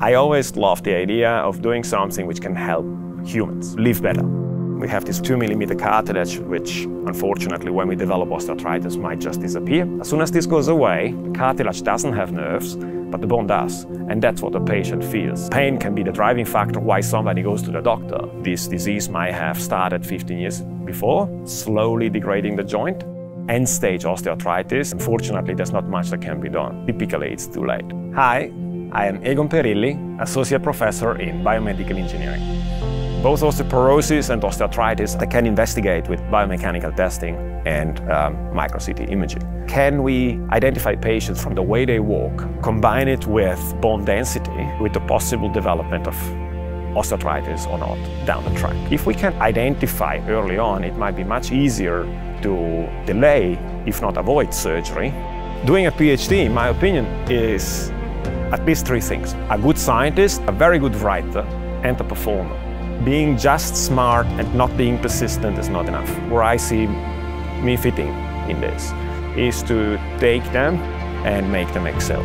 I always love the idea of doing something which can help humans live better. We have this 2 millimeter cartilage, which unfortunately, when we develop osteoarthritis, might just disappear. As soon as this goes away, the cartilage doesn't have nerves, but the bone does. And that's what the patient feels. Pain can be the driving factor why somebody goes to the doctor. This disease might have started 15 years before, slowly degrading the joint. End stage osteoarthritis, unfortunately, there's not much that can be done. Typically, it's too late. Hi, I am Egon Perilli, Associate Professor in Biomedical Engineering. Both osteoporosis and osteoarthritis I can investigate with biomechanical testing and um, micro-CT imaging. Can we identify patients from the way they walk, combine it with bone density, with the possible development of osteoarthritis or not down the track? If we can identify early on, it might be much easier to delay, if not avoid surgery. Doing a PhD, in my opinion, is at least three things. A good scientist, a very good writer, and a performer. Being just smart and not being persistent is not enough. Where I see me fitting in this is to take them and make them excel.